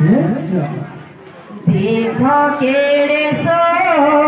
네? 비서 길에서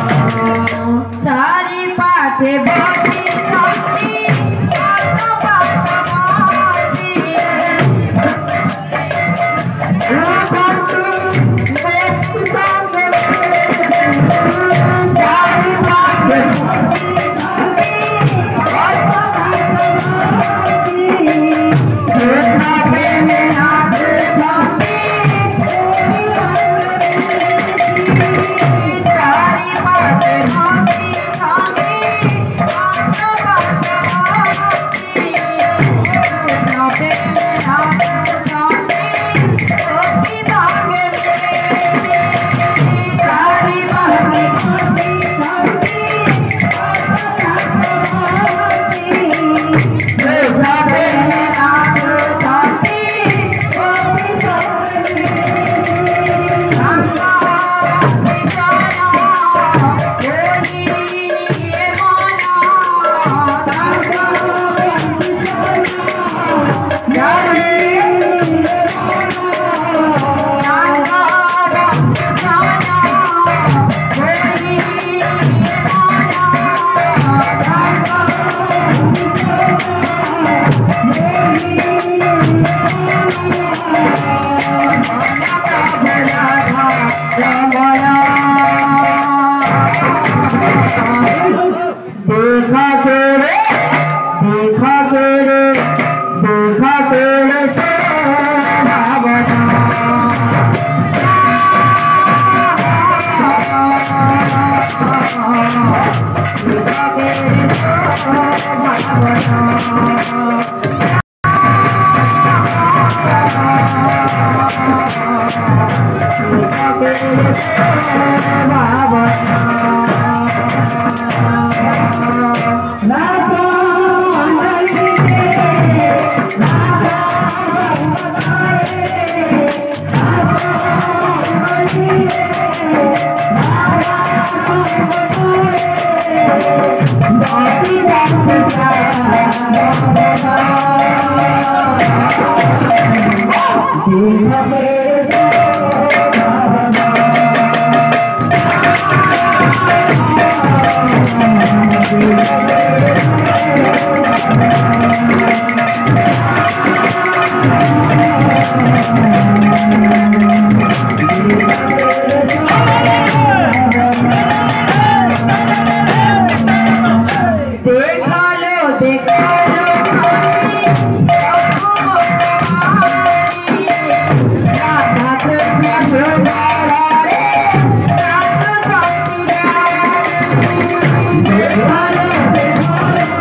Baba. Hare Hare